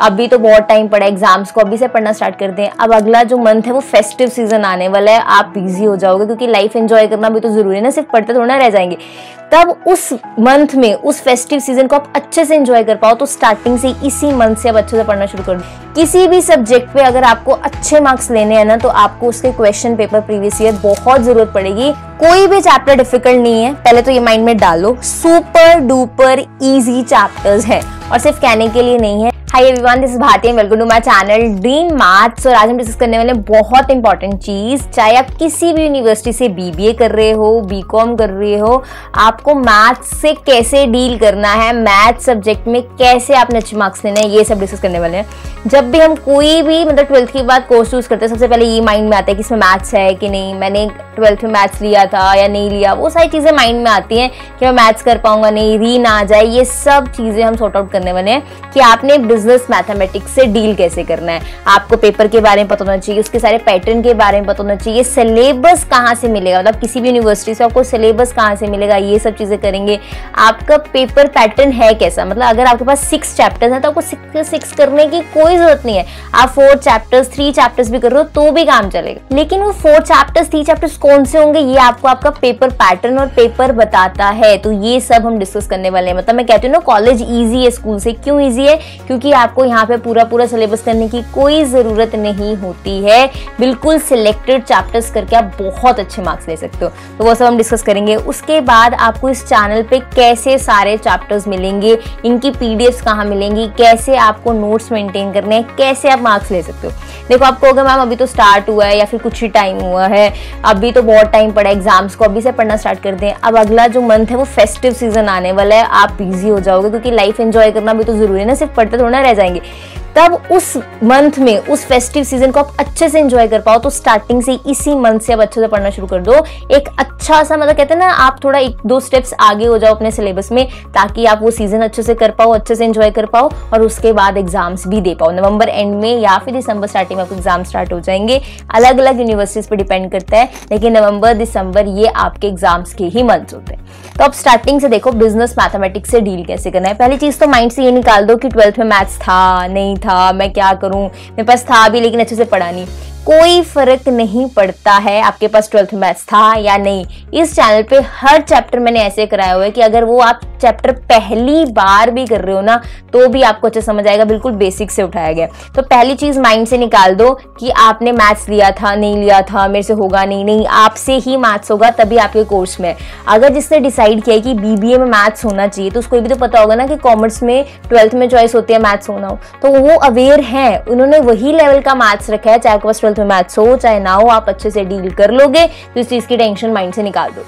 अभी तो बहुत टाइम पड़ा एग्ज़ाम्स को अभी से पढ़ना स्टार्ट कर दें। अब अगला जो मंथ है, वो फेस्टिव सीज़न आने वाला है। आप बिज़ी हो जाओगे क्योंकि लाइफ एंजॉय करना भी तो ज़रूरी है ना, सिर्फ़ पढ़ते थोड़ा रह जाएँगे। तब उस मंथ में, उस फेस्टिव सीज़न को आप अच्छे से एंजॉय कर पाओ तो स्टार्टिंग से इसी मंथ से आप अच्छे से पढ़ना शुरू कर दो। किसी भी सब्जेक्ट पे अगर आपको अच्छे मार्क्स लेने हैं ना तो आपको उसके क्वेश्चन पेपर प्रीवियस ईयर बहुत ज़रूरत पड़ेगी। कोई भी चैप्टर डिफ़िकल्ट नहीं है, पहले तो ये माइंड में डालो। सुपर डुपर इजी चैप्टर्स हैं। और सिर्फ़ कहने के लिए नहीं है। Hi everyone this Bhartiya welcome to my channel dream maths और आज हम डिस्कस करने वाले बहुत इंपॉर्टेंट चीज़, चाहे आप किसी भी यूनिवर्सिटी से बीबीए कर रहे हो बीकॉम कर रहे हो, आपको मैथ्स से कैसे डील करना है मैथ्स सब्जेक्ट में कैसे आपने अच्छे मार्क्स लेने हैं, ये सब डिस्कस करने वाले हैं। जब भी हम कोई भी मतलब ट्वेल्थ के बाद कोर्स चूज़ करते हैं, सबसे पहले ये माइंड में आता है कि इसमें मैथ्स है कि नहीं, मैंने ट्वेल्थ में मैथ्स लिया था या नहीं लिया, वो सारी चीज़ें माइंड में आती हैं कि मैं मैथ्स कर पाऊँगा, नहीं री ना आ जाए, ये सब चीज़ें हम सॉर्ट आउट करने वाले हैं कि आपने बिज़नेस मैथमेटिक्स से डील कैसे करना है। आपको पेपर के बारे में पता होना चाहिए, उसके सारे पैटर्न के बारे में पता होना चाहिए सिलेबस कहाँ से मिलेगा? मतलब किसी भी यूनिवर्सिटी से आपको सिलेबस कहाँ से मिलेगा? ये सब चीज़ें करेंगे। आपका पेपर पैटर्न है कैसा? मतलब अगर आपके पास सिक्स चैप्टर्स है तो आपको सिक्स सिक्स करने की कोई ज़रूरत नहीं है। आप फोर चैप्टर्स थ्री चैप्टर्स भी कर रहे हो तो भी काम चलेगा। लेकिन वो फोर चैप्टर्स थ्री चैप्टर्स कौन से होंगे, ये आपको आपका पेपर पैटर्न और पेपर बताता है। तो ये सब हम डिस्कस करने वाले हैं। मतलब मैं कहती हूँ ना कॉलेज ईजी है स्कूल से क्यों ईजी है? क्योंकि आपको यहाँ पे पूरा पूरा सिलेबस करने की कोई ज़रूरत नहीं होती है। बिल्कुल सिलेक्टेड चैप्टर्स करके आप बहुत अच्छे मार्क्स ले सकते हो। तो वो सब हम डिस्कस करेंगे। उसके बाद आपको इस चैनल पे कैसे सारे चैप्टर्स मिलेंगे, इनकी पीडीएफ कहाँ मिलेंगी, कैसे आपको नोट्स मेंटेन करने हैं, कैसे आप मार्क्स ले सकते हो। देखो, आपको अगर मैम अभी तो स्टार्ट हुआ है या फिर कुछ ही टाइम हुआ है, अभी तो बहुत टाइम पड़ा एग्ज़ाम्स को, अभी से पढ़ना स्टार्ट कर दें। अब अगला जो मंथ है वो फेस्टिव सीज़न आने वाला है। आप बिज़ी हो जाओगे क्योंकि लाइफ एंजॉय करना भी तो ज़रूरी है ना, सिर्फ़ पढ़ते थोड़ा रह जाएँगे। तब उस मंथ में, उस फेस्टिव सीज़न को आप अच्छे से एंजॉय कर पाओ तो स्टार्टिंग से इसी मंथ से आप अच्छे से पढ़ना शुरू कर दो। एक अच्छा सा मतलब कहते हैं ना, आप थोड़ा एक दो स्टेप्स आगे हो जाओ अपने सिलेबस में, ताकि आप वो सीज़न अच्छे से कर पाओ, अच्छे से एंजॉय कर पाओ, और उसके बाद एग्ज़ाम्स भी दे पाओ। नवंबर एंड में या फिर दिसंबर स्टार्टिंग में आपको एग्ज़ाम स्टार्ट हो जाएँगे। अलग अलग यूनिवर्सिटीज पर डिपेंड करता है, लेकिन नवंबर, दिसंबर ये आपके एग्ज़ाम्स के ही मंथ होते हैं। तो अब स्टार्टिंग से देखो बिज़नेस मैथमेटिक्स से डील कैसे करना है। पहली चीज़ तो माइंड से ये निकाल दो कि ट्वेल्थ में मैथ्स था, नहीं था, मैं क्या करूँ? मेरे पास था भी, लेकिन अच्छे से पढ़ा नहीं। कोई फ़र्क नहीं पड़ता है आपके पास ट्वेल्थ मैथ्स था या नहीं। इस चैनल पे हर चैप्टर मैंने ऐसे कराया हुआ है कि अगर वो आप चैप्टर पहली बार भी कर रहे हो ना तो भी आपको अच्छा समझ आएगा, बिल्कुल बेसिक से उठाया गया तो पहली चीज़ माइंड से निकाल दो कि आपने मैथ्स लिया था, नहीं लिया था, मेरे से होगा नहीं नहीं, आपसे ही मैथ्स होगा, तभी आपके कोर्स में। अगर जिसने डिसाइड किया कि बीबीए में मैथ्स होना चाहिए तो उसको भी तो पता होगा ना कि कॉमर्स में ट्वेल्थ में चॉइस होती है मैथ्स होना हो। तो वो अवेयर है, उन्होंने वही लेवल का मैथ्स रखा है, चाहे आपके पास ट्वेल्थ में मैथ्स हो, चाहे ना हो, आप अच्छे से डील कर लोगे तो इस चीज़ की टेंशन माइंड से निकाल दो।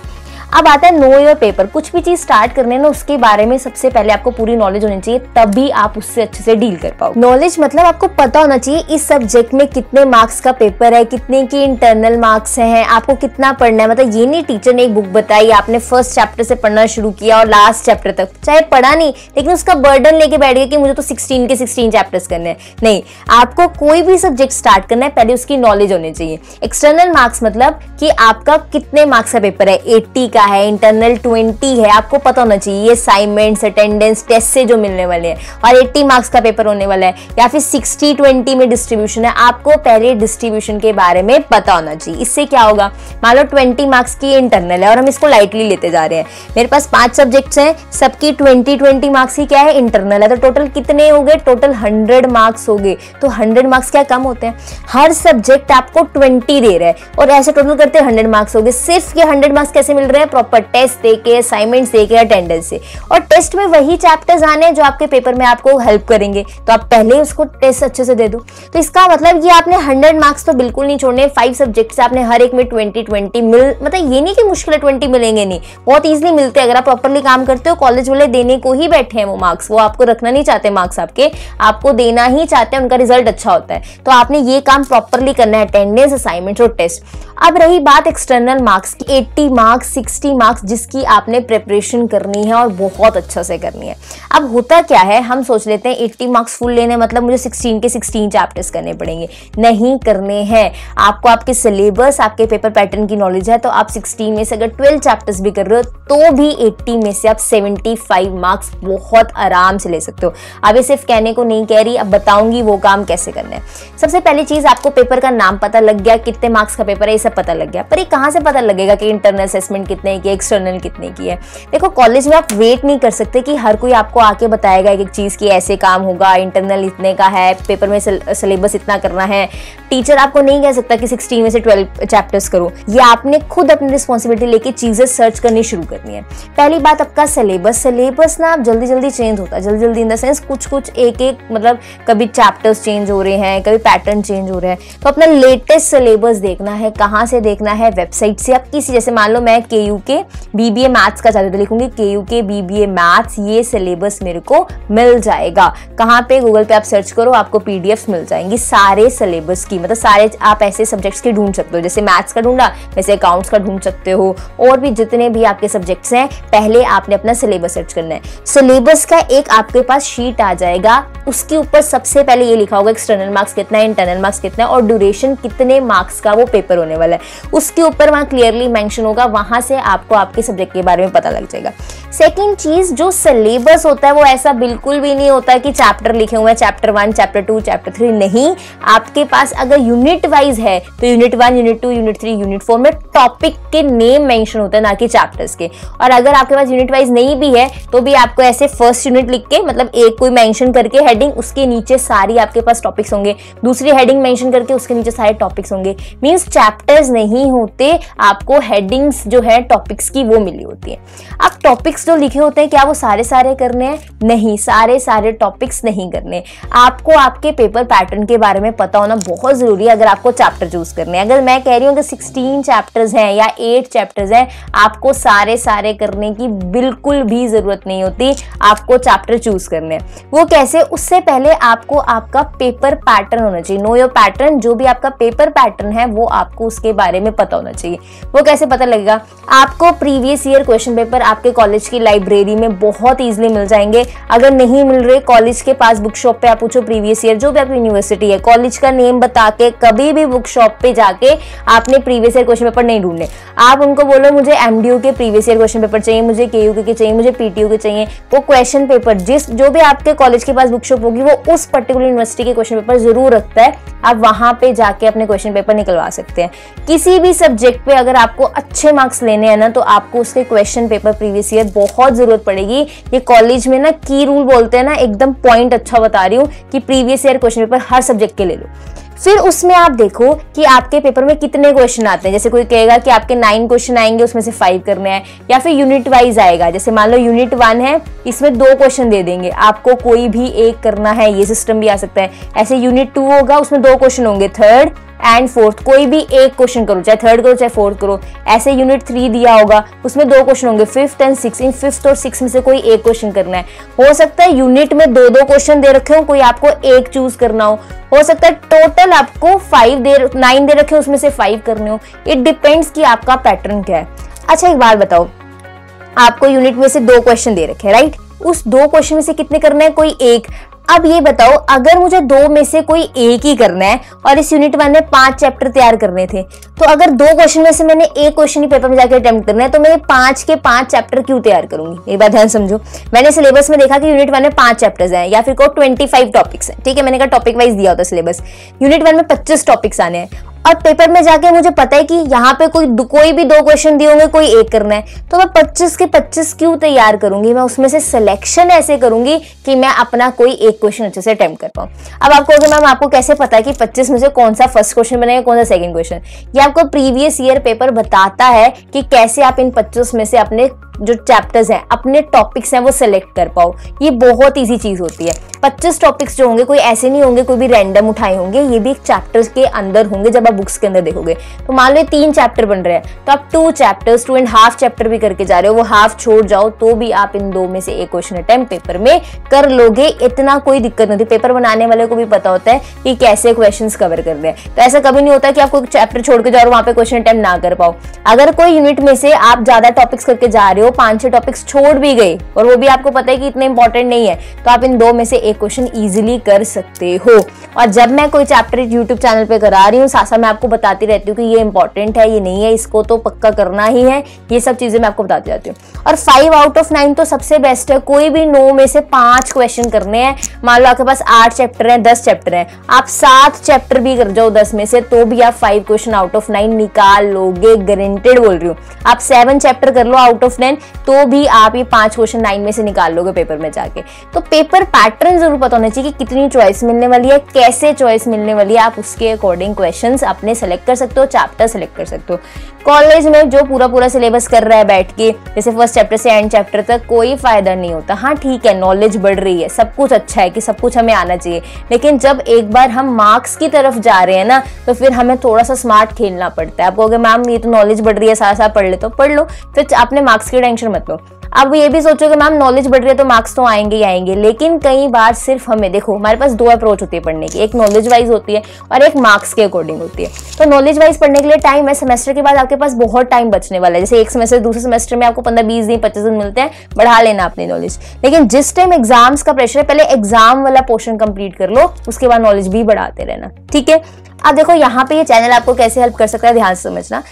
अब आता है नो योर पेपर कुछ भी चीज़ स्टार्ट करने ना, उसके बारे में सबसे पहले आपको पूरी नॉलेज होनी चाहिए, तभी आप उससे अच्छे से डील कर पाओ नॉलेज मतलब आपको पता होना चाहिए इस सब्जेक्ट में कितने मार्क्स का पेपर है, कितने की इंटरनल मार्क्स है, आपको कितना पढ़ना है। मतलब ये नहीं टीचर ने एक बुक बताई, आपने फ़र्स्ट चैप्टर से पढ़ना शुरू किया और लास्ट चैप्टर तक। चाहे पढ़ा नहीं, लेकिन उसका बर्डन लेके बैठ गया कि मुझे तो सिक्सटीन के सिक्सटीन चैप्टर्स करने हैं। नहीं, आपको कोई भी सब्जेक्ट स्टार्ट करना है, पहले उसकी नॉलेज होनी चाहिए। एक्सटर्नल मार्क्स मतलब कि आपका कितने मार्क्स का पेपर है एट्टी का है? इंटरनल ट्वेंटी है। आपको पता होना चाहिए, ये असाइनमेंट्स अटेंडेंस टेस्ट से जो मिलने वाले हैं। और एट्टी मार्क्स का पेपर होने वाला है। या फिर सिक्सटी ट्वेंटी में डिस्ट्रीब्यूशन है। आपको पहले डिस्ट्रीब्यूशन के बारे में पता होना चाहिए। इससे क्या होगा? मान लो ट्वेंटी मार्क्स की इंटरनल है और हम इसको लाइटली लेते जा रहे हैं। मेरे पास पाँच सब्जेक्ट्स हैं। सबकी ट्वेंटी ट्वेंटी मार्क्स की क्या है? इंटरनल है। तो टोटल कितने हो गए? टोटल हंड्रेड मार्क्स हो गए। तो हंड्रेड मार्क्स क्या कम होते हैं? हर सब्जेक्ट आपको ट्वेंटी दे रहा है। और ऐसे टोटल करते हंड्रेड मार्क्स हो गए। सिर्फ़ ये हंड्रेड मार्क्स कैसे मिल रहे हैं? प्रॉपर टेस्ट दे के असाइनमेंट्स दे के अटेंडेंस से। और टेस्ट में वही चैप्टर्स आने जो आपके पेपर में आपको हेल्प करेंगे। तो आप पहले ही उसको टेस्ट अच्छे से दे दो। तो इसका मतलब ये आपने हंड्रेड मार्क्स तो बिल्कुल नहीं छोड़ने फाइव सब्जेक्ट से आपने हर एक में ट्वेंटी ट्वेंटी मिल मतलब ये नहीं कि मुश्किल है ट्वेंटी मिलेंगे नहीं। बहुत ईजिली मिलते हैं। अगर आप प्रॉपरली काम करते हो कॉलेज वाले देने को ही बैठे हैं वो मार्क्स वो आपको रखना नहीं चाहते मार्क्स आपके। आपको देना ही चाहते हैं, उनका रिज़ल्ट अच्छा होता है। तो आपने ये काम प्रॉपरली करना है अटेंडेंस असाइनमेंट और टेस्ट अब रही बात एक्सटर्नल मार्क्स की। 80 मार्क्स सिक्सटी मार्क्स जिसकी आपने प्रिपरेशन करनी है और बहुत अच्छा से करनी है। अब होता क्या है, हम सोच लेते हैं एट्टी मार्क्स फुल लेने मतलब मुझे सिक्सटीन के सिक्सटीन चैप्टर्स करने पड़ेंगे। नहीं करने हैं। आपको आपके सिलेबस आपके पेपर पैटर्न की नॉलेज है तो आप सिक्सटीन में से अगर ट्वेल्व चैप्टर्स भी कर रहे हो तो भी एट्टी में से आप सेवेंटी फाइव मार्क्स बहुत आराम से ले सकते हो। अब ये सिर्फ़ कहने को नहीं कह रही, अब बताऊँगी वो काम कैसे करना है। सबसे पहली चीज़, आपको पेपर का नाम पता लग गया, कितने मार्क्स का पेपर है, ये सब पता लग गया। पर ये कहाँ से पता लगेगा कि इंटरनल असेसमेंट कितने की एक्सटर्नल कितने की है। देखो कॉलेज में आप वेट नहीं कर सकते कि हर कोई आपको आके बताएगा एक एक चीज़ की ऐसे काम होगा इंटरनल इतने का है पेपर में सिलेबस इतना करना है। टीचर आपको नहीं कह सकता कि सिक्सटीन में से ट्वेल्व चैप्टर्स करो। ये आपने खुद अपनी रिस्पॉन्सिबिलिटी लेके चीज़ें सर्च करनी शुरू करनी है। पहली बात आपका सिलेबस सिलेबस ना जल्दी जल्दी चेंज होता है। जल्दी जल्दी इन द सेंस कुछ कुछ एक एक मतलब कभी चैप्टर्स चेंज हो रहे हैं, कभी पैटर्न चेंज हो रहे हैं। तो अपना लेटेस्ट सिलेबस देखना है, कहाँ से देखना है वेबसाइट से। आप किसी, जैसे मान लो मैं K you K B B A maths का चाहते लिखूँगी। K U K B B A maths ये सिलेबस मेरे को मिल जाएगा। कहाँ पे? गूगल पे आप सर्च करो, आपको पी मिल जाएँगी सारे सिलेबस की। मतलब सारे आप ऐसे सब्जेक्ट्स के ढूंढ सकते हो, जैसे मैथ्स का ढूंढा, वैसे अकाउंट्स का ढूंढ सकते हो, और भी जितने भी आपके सब्जेक्ट्स हैं, पहले आपने अपना सिलेबस सर्च करना है। सिलेबस का एक आपके पास शीट आ जाएगा, उसके ऊपर सबसे पहले ये लिखा होगा एक्सटर्नल मार्क्स कितना है इंटरनल मार्क्स कितना है, और ड्यूरेशन कितने मार्क्स का वो पेपर होने वाला है। उसके ऊपर वहाँ क्लियरली मेंशन होगा, वहाँ से आपको आपके सब्जेक्ट के बारे में पता लग जाएगा। सेकेंड चीज़, जो सिलेबस होता है, वो ऐसा बिल्कुल भी नहीं होता कि चैप्टर लिखे हुए हैं chapter one chapter two chapter three नहीं। आपके पास अगर यूनिट वाइज है तो unit one unit two unit three unit four में टॉपिक के नेम मेंशन होते हैं, ना कि चैप्टर्स के। और अगर आपके पास यूनिट वाइज नहीं भी है तो भी आपको ऐसे फ़र्स्ट यूनिट लिख के मतलब एक कोई मेंशन करके हेडिंग उसके नीचे सारी आपके पास टॉपिक्स होंगे। दूसरी हेडिंग मेंशन करके, उसके नीचे सारे टॉपिक्स होंगे। मींस चैप्टर्स नहीं होते, आपको हेडिंग्स जो है टॉपिक्स की वो मिली होती है। अब टॉपिक्स जो लिखे होते हैं, क्या वो सारे सारे करने हैं? नहीं सारे सारे टॉपिक्स नहीं करने। आपको आपके पेपर पैटर्न के बारे में पता होना बहुत ज़रूरी है अगर आपको चैप्टर चूज़ करने हैं। अगर मैं कह रही हूँ कि सिक्सटीन चैप्टर्स हैं या एट चैप्टर्स हैं, आपको सारे सारे करने की बिल्कुल भी ज़रूरत नहीं होती आपको चैप्टर चूज़ करने वो कैसे? उससे पहले आपको आपका पेपर पैटर्न होना चाहिए। नो योर पैटर्न जो भी आपका पेपर पैटर्न है, वो आपको उसके बारे में पता होना चाहिए। वो कैसे पता लगेगा? आपको प्रीवियस ईयर क्वेश्चन पेपर आपके कॉलेज की लाइब्रेरी में बहुत ईजिली मिल जाएँगे। अगर नहीं मिल रहे कॉलेज के पास बुक शॉप पे आप पूछो प्रीवियस ईयर जो भी आपकी यूनिवर्सिटी है कॉलेज का नेम बता के, कभी भी बुक शॉप पे जाके आपने प्रीवियस ईयर क्वेश्चन पेपर नहीं ढूँढने। आप उनको बोलो, मुझे एमडीयू के प्रीवियस ईयर क्वेश्चन पेपर चाहिए, मुझे के के चाहिए, मुझे पीटीयू के चाहिए। वो क्वेश्चन पेपर जिस, जो भी आपके कॉलेज के पास बुक शॉप होगी, वो उस पर्टिकुलर यूनिवर्सिटी के क्वेश्चन पेपर ज़रूर रखता है। आप वहाँ पे जाके अपने क्वेश्चन पेपर निकलवा सकते हैं। किसी भी सब्जेक्ट पे अगर आपको अच्छे मार्क्स लेने हैं ना तो आपको उसके क्वेश्चन पेपर प्रीवियस ईयर बहुत ज़रूरत पड़ेगी। ये कॉलेज में ना की रूल बोलते हैं ना, एकदम पॉइंट अच्छा बता रही हूँ कि प्रीवियस ईयर क्वेश्चन पेपर हर सब्जेक्ट के ले लो। फिर उसमें आप देखो कि आपके पेपर में कितने क्वेश्चन आते हैं। जैसे कोई कहेगा कि आपके नाइन क्वेश्चन आएँगे, उसमें से फाइव करने हैं, या फिर यूनिट वाइज आएगा। जैसे मान लो यूनिट वन है, इसमें दो क्वेश्चन दे देंगे। आपको कोई भी एक करना है, ये सिस्टम भी आ सकता है। ऐसे यूनिट टू होगा, उसमें दो क्वेश्चन होंगे। थर्ड एंड फोर्थ कोई भी एक क्वेश्चन करो, चाहे थर्ड करो, चाहे फोर्थ करो, ऐसे यूनिट थ्री दिया होगा, उसमें दो क्वेश्चन होंगे fifth and six in fifth और सिक्स में से कोई एक क्वेश्चन करना है। हो सकता है यूनिट में दो दो क्वेश्चन दे रखे हो, कोई आपको एक चूज़ करना हो। हो सकता है टोटल आपको फाइव दे नाइन दे रखे हो, उसमें से फाइव करने हो। इट डिपेंड्स कि आपका पैटर्न क्या है। अच्छा एक बार बताओ। आपको यूनिट में से दो क्वेश्चन दे रखे राइट उस दो क्वेश्चन में से कितने करने हैं? कोई एक। अब ये बताओ, अगर मुझे दो में से कोई एक ही करना है और इस यूनिट वन में पाँच चैप्टर तैयार करने थे तो अगर दो क्वेश्चन में से मैंने एक क्वेश्चन ही पेपर में जाकर अटेम्प्ट करना है तो मैं पाँच के पाँच चैप्टर क्यों तैयार करूँगी? एक बार ध्यान समझो। मैंने सिलेबस में देखा कि यूनिट वन में पाँच चैप्टर्स हैं, या फिर को ट्वेंटी फाइव टॉपिक्स हैं। ठीक है, मैंने कहा टॉपिक वाइज दिया होता सिलेबस यूनिट वन में पच्चीस टॉपिक्स आने हैं। और पेपर में जाके मुझे पता है कि यहाँ पे कोई कोई भी दो क्वेश्चन दिए होंगे, कोई एक करना है। तो मैं 25 के 25 क्यों तैयार करूँगी? मैं उसमें से सिलेक्शन ऐसे करूँगी कि मैं अपना कोई एक क्वेश्चन अच्छे से अटेम्प्ट कर पाऊँ। अब आपको, अगर मैम, आपको कैसे पता है कि 25 में से कौन सा फ़र्स्ट क्वेश्चन बनेगा, कौन सा सेकेंड क्वेश्चन ये आपको प्रीवियस ईयर पेपर बताता है कि कैसे आप इन पच्चीस में से अपने जो चैप्टर्स हैं, अपने टॉपिक्स हैं, वो सिलेक्ट कर पाओ। ये बहुत ईजी चीज़ होती है। 25 टॉपिक्स जो होंगे, कोई ऐसे नहीं होंगे, कोई भी रैंडम उठाए होंगे, ये भी एक चैप्टर के अंदर होंगे, जब आप बुक्स के अंदर देखोगे। तो मान लो तीन चैप्टर बन रहे हैं तो आप two chapters two and half chapter भी करके जा रहे हो, वो हाफ़ छोड़ जाओ तो भी आप इन दो में से एक क्वेश्चन अटेम्प्ट पेपर में कर लोगे। इतना कोई दिक्कत नहीं होती। पेपर बनाने वाले को भी पता होता है कि कैसे क्वेश्चन कवर कर रहे हैं। तो ऐसा कभी नहीं होता कि आप कोई चैप्टर छोड़ के जाओ वहाँ पे क्वेश्चन अटैम्प ना कर पाओ। अगर कोई यूनिट में से आप ज़्यादा टॉपिक्स करके जा रहे हो पाँच छह टॉपिक्स छोड़ भी गए, और वो भी आपको पता है कि इतने इंपॉर्टेंट नहीं है तो आप इन दो में से एक क्वेश्चन इजिली कर सकते हो। और जब मैं कोई चैप्टर यूट्यूब चैनल पे करा रही हूँ साथ मैं आपको बताती रहती हूँ कि ये इंपॉर्टेंट है, ये नहीं है, इसको तो पक्का करना ही है, ये सब चीज़ें मैं आपको बताती जाती हूँ। और फाइव आउट ऑफ़ नाइन तो सबसे बेस्ट है, कोई भी नौ में से पाँच क्वेश्चन करने हैं। मान लो आपके पास आठ चैप्टर है, दस चैप्टर है, आप सात चैप्टर भी कर जाओ दस में से तो भी आप five question out of nine निकाल लोगे गारंटेड बोल रही हूँ। आप सेवन चैप्टर कर लो आउट ऑफ़ नाइन तो भी आप ये पाँच क्वेश्चन नाइन में से निकाल लोगे पेपर में जाके। तो पेपर पैटर्न ज़रूर पता होना चाहिए कि कितनी चॉइस मिलने वाली है, कैसे चॉइस मिलने वाली है, आप उसके अकॉर्डिंग क्वेश्चन अपने सेलेक्ट कर सकते हो चैप्टर सेलेक्ट कर सकते हो। कॉलेज में जो पूरा पूरा सिलेबस कर रहा है बैठ के, जैसे फ़र्स्ट चैप्टर से एंड चैप्टर तक, कोई फ़ायदा नहीं होता। हाँ ठीक है नॉलेज बढ़ रही है, सब कुछ अच्छा है कि सब कुछ हमें आना चाहिए। लेकिन जब एक बार हम मार्क्स की तरफ़ जा रहे हैं ना तो फिर हमें थोड़ा सा स्मार्ट खेलना पड़ता है। आप कहोगे मैम, ये तो नॉलेज बढ़ रही है सारा सारा पढ़ ले तो पढ़ लो। फिर अपने मार्क्स की टेंशन मत लो। अब ये भी सोचो कि मैम नॉलेज बढ़ रही है तो मार्क्स तो आएँगे ही आएँगे, लेकिन कई बार सिर्फ़ हमें देखो, हमारे पास दो अप्रोच होती है पढ़ने की, एक नॉलेज वाइज होती है और एक मार्क्स के अकॉर्डिंग होती है। तो नॉलेज वाइज पढ़ने के लिए टाइम है सेमेस्टर के बाद आपके पास बहुत टाइम बचने वाला है। जैसे एक सेमेस्टर दूसरे सेमेस्टर में आपको पंद्रह, बीस दिन, पच्चीस दिन मिलते हैं, बढ़ा लेना अपनी नॉलेज लेकिन जिस टाइम एग्ज़ाम्स का प्रेशर है, पहले एग्ज़ाम वाला पोर्शन कंप्लीट कर लो, उसके बाद नॉलेज भी बढ़ाते रहना, ठीक है? अब देखो, यहाँ पे ये चैनल आपको कैसे हेल्प कर सकता है, ध्यान से समझना।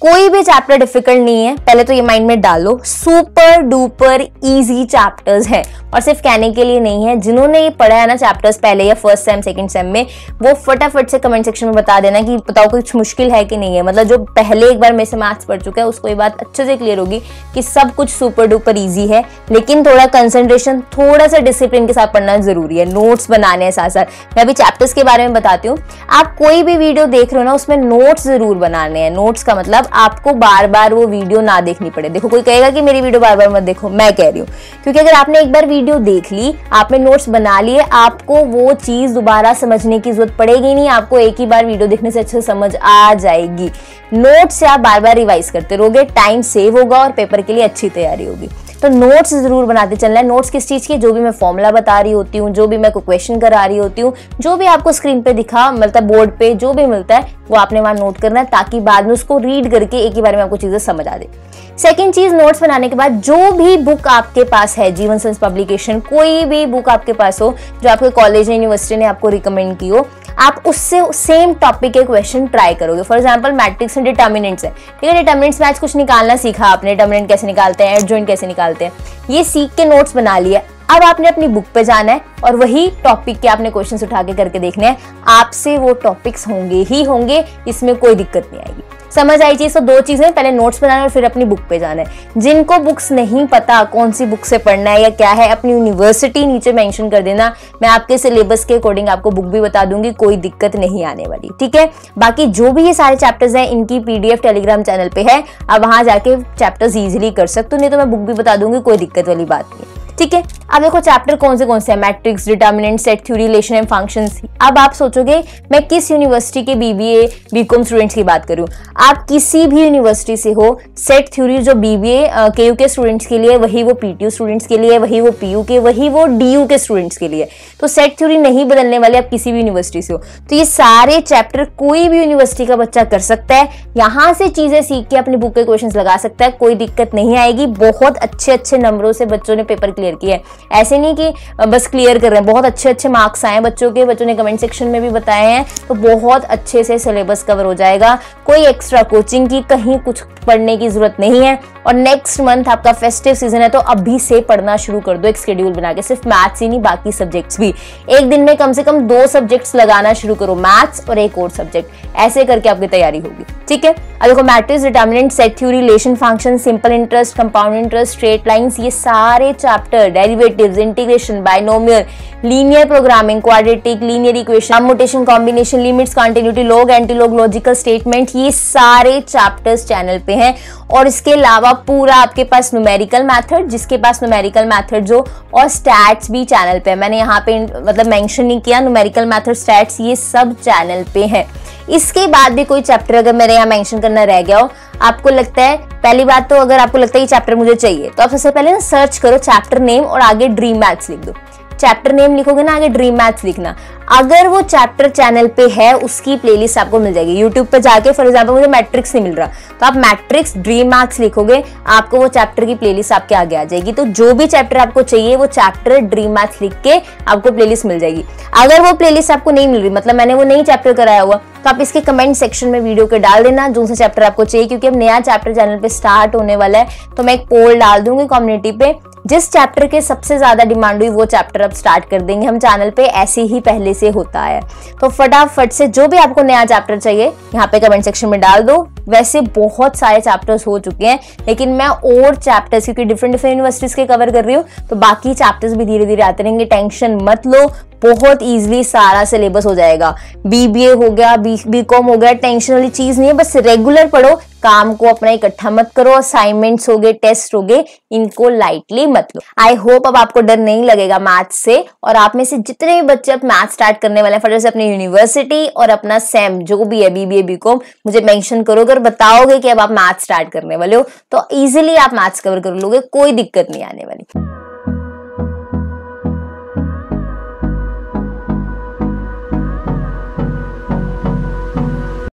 कोई भी चैप्टर डिफ़िकल्ट नहीं है, पहले तो ये माइंड में डालो। सुपर डुपर इजी चैप्टर्स हैं। और सिर्फ़ कहने के लिए नहीं है, जिन्होंने ये पढ़ा है ना चैप्टर्स पहले या फ़र्स्ट सेम सेकंड सेम में, वो फटाफट से कमेंट सेक्शन में बता देना कि बताओ कुछ मुश्किल है कि नहीं है। मतलब जो पहले एक बार मेरे से मैथ्स पढ़ चुका है, उसको ये बात अच्छे से क्लियर होगी कि सब कुछ सुपर डुपर ईजी है, लेकिन थोड़ा कंसेंट्रेशन थोड़ा सा डिसिप्लिन के साथ पढ़ना ज़रूरी है। नोट्स बनाने हैं साथ साथ मैं अभी चैप्टर्स के बारे में बताती हूँ। आप कोई भी वीडियो देख रहे हो ना, उसमें नोट्स ज़रूर बनाने हैं। नोट्स का मतलब आपको बार बार वो वीडियो ना देखनी पड़े। देखो, कोई कहेगा कि मेरी वीडियो बार बार मत देखो। मैं कह रही हूँ। क्योंकि अगर आपने एक बार वीडियो देख ली, आपने नोट्स बना लिए, आपको वो चीज़ दोबारा समझने की ज़रूरत पड़ेगी नहीं, आपको एक ही बार वीडियो देखने से अच्छे समझ आ जाएगी। नोट्स आप बार बार रिवाइज करते रहोगे टाइम सेव होगा और पेपर के लिए अच्छी तैयारी होगी। तो नोट्स ज़रूर बनाते चलना है। नोट्स किस चीज़ की? जो भी मैं फॉर्मूला बता रही होती हूँ, जो भी मैं क्वेश्चन करा रही होती हूँ, जो भी आपको स्क्रीन पे दिखा मतलब बोर्ड पे जो भी मिलता है, वो आपने वहाँ नोट करना है ताकि बाद में उसको रीड करके एक ही बार में आपको चीज़ें समझ आ दे सेकेंड चीज़ नोट्स बनाने के बाद जो भी बुक आपके पास है, जीवन सेंस पब्लिकेशन कोई भी बुक आपके पास हो, जो आपके कॉलेज या यूनिवर्सिटी ने आपको रिकमेंड की हो आप उससे सेम टॉपिक के क्वेश्चन ट्राई करोगे। For example matrix and determinants है। ठीक है डिटर्मिनेंट्स मैच कुछ निकालना सीखा आपने। डिटर्मिनेंट कैसे निकालते हैं एड कैसे निकालते हैं। ये सीख के नोट्स बना लिए। अब आपने अपनी बुक पे जाना है और वही टॉपिक के आपने क्वेश्चंस उठा के करके देखने हैं। आपसे वो टॉपिक्स होंगे ही होंगे, इसमें कोई दिक्कत नहीं आएगी। समझ आई चीज़ तो दो चीज़ें पहले नोट्स बनाना और फिर अपनी बुक पे जाना है। जिनको बुक्स नहीं पता कौन सी बुक से पढ़ना है या क्या है, अपनी यूनिवर्सिटी नीचे मेंशन कर देना। मैं आपके सिलेबस के अकॉर्डिंग आपको बुक भी बता दूँगी, कोई दिक्कत नहीं आने वाली, ठीक है? बाकी जो भी ये सारे चैप्टर्स हैं, इनकी पीडीएफ टेलीग्राम चैनल पे है। आप वहाँ जाके चैप्टर्स ईजिली कर सकते हो, नहीं तो मैं बुक भी बता दूँगी, कोई दिक्कत वाली बात नहीं ठीक है? अब देखो चैप्टर कौन से कौन से हैं? Matrix determinant set theory relation and functions अब आप सोचोगे, मैं किस यूनिवर्सिटी के बीबीए बीकॉम स्टूडेंट्स की बात करूँ? आप किसी भी यूनिवर्सिटी से हो सेट थ्योरी जो बीबीए के यू के स्टूडेंट्स के लिए, वही वो पीटीयू स्टूडेंट्स के लिए, वही वो पीयू के, वही वो डीयू के स्टूडेंट्स के लिए। तो सेट थ्योरी नहीं बदलने वाले आप किसी भी यूनिवर्सिटी से हो। तो ये सारे चैप्टर कोई भी यूनिवर्सिटी का बच्चा कर सकता है, यहाँ से चीज़ें सीख के अपनी बुक के क्वेश्चन लगा सकता है, कोई दिक्कत नहीं आएगी। बहुत अच्छे अच्छे नंबरों से बच्चों ने पेपर क्लियर किया है। ऐसे नहीं कि बस क्लियर कर रहे हैं। बहुत अच्छे अच्छे मार्क्स आए हैं बच्चों के। बच्चों ने कमेंट सेक्शन में भी बताए हैं। तो बहुत अच्छे से सिलेबस कवर हो जाएगा। कोई एक्स्ट्रा कोचिंग की, कहीं कुछ पढ़ने की ज़रूरत नहीं है। और नेक्स्ट मंथ आपका फेस्टिव सीज़न है तो अभी से पढ़ना शुरू कर दो एक शेड्यूल बना के। सिर्फ़ मैथ्स ही नहीं, बाकी सब्जेक्ट्स भी। एक दिन में कम से कम दो सब्जेक्ट्स लगाना शुरू करो। मैथ्स और एक और सब्जेक्ट ऐसे करके आपकी तैयारी होगी। ठीक है? अब देखो matrix determinant set theory relation function simple interest compound interest straight lines ये सारे chapter derivatives integration binomial linear programming quadratic linear equation commutation combination limits continuity log antilog logical statement ये सारे चैप्टर्स चैनल पे हैं। और इसके अलावा पूरा आपके पास न्यूमेरिकल मैथड जिसके पास न्यूमेरिकल मैथड जो और स्टैट्स भी चैनल पे मैंने यहाँ पे मतलब मेंशन नहीं किया न्यूमेरिकल मैथड स्टैट्स ये सब चैनल पे है। इसके बाद भी कोई चैप्टर अगर मेरे यहाँ मेंशन करना रह गया हो, आपको लगता है, पहली बात तो अगर आपको लगता है ये चैप्टर मुझे चाहिए तो आप सबसे पहले ना सर्च करो चैप्टर नेम और आगे ड्रीम मैथ्स लिख दो। चैप्टर नेम लिखोगे ना, आगे ड्रीम मैथ्स लिखना। अगर वो चैप्टर चैनल पे है, उसकी प्लेलिस्ट आपको मिल जाएगी। यूट्यूब पे जाके फॉर एग्ज़ाम्पल मुझे मैट्रिक्स नहीं मिल रहा। तो आप मैट्रिक्स ड्रीम मैथ्स लिखोगे, आपको वो चैप्टर की प्लेलिस्ट आपके आगे आ जाएगी। तो जो भी चैप्टर आपको चाहिए, वो चैप्टर ड्रीम मैथ्स लिख के आपको प्लेलिस्ट मिल जाएगी। अगर वो प्लेलिस्ट आपको नहीं मिल रही मतलब मैंने वो नहीं चैप्टर कराया हुआ तो आप इसके कमेंट सेक्शन में वीडियो के डाल देना, जो सा चैप्टर आपको चाहिए, क्योंकि अब नया चैप्टर चैनल पे स्टार्ट होने वाला है तो मैं एक पोल डाल दूँगी कम्युनिटी पे। जिस चैप्टर के सबसे ज़्यादा डिमांड हुई, वो चैप्टर अब स्टार्ट कर देंगे। हम चैनल पे ऐसे ही पहले से होता है। तो फटाफट से जो भी आपको नया चैप्टर चाहिए, यहाँ पे कमेंट सेक्शन में डाल दो। वैसे बहुत सारे चैप्टर्स हो चुके हैं, लेकिन मैं और चैप्टर्स क्योंकि डिफरेंट डिफरेंट यूनिवर्सिटीज के कवर कर रही हूँ तो बाकी चैप्टर्स भी धीरे धीरे आते रहेंगे। टेंशन मत लो बहुत इजीली सारा सिलेबस हो जाएगा। बीबीए हो गया बी कॉम हो गया टेंशन वाली चीज़ नहीं है, बस रेगुलर पढ़ो। काम को अपना इकट्ठा मत करो असाइनमेंट्स हो गए टेस्ट हो गए, इनको लाइटली मत लो। आई होप अब आपको डर नहीं लगेगा मैथ से, और आप में से जितने भी बच्चे अब मैथ स्टार्ट करने वाले हैं, फटाफट से अपनी यूनिवर्सिटी और अपना सेम जो भी है बीबीए बीकॉम मुझे मेंशन करोगे और बताओगे कि अब आप मैथ स्टार्ट करने वाले हो तो इजिली आप मैथ्स कवर कर लोगे, कोई दिक्कत नहीं आने वाली।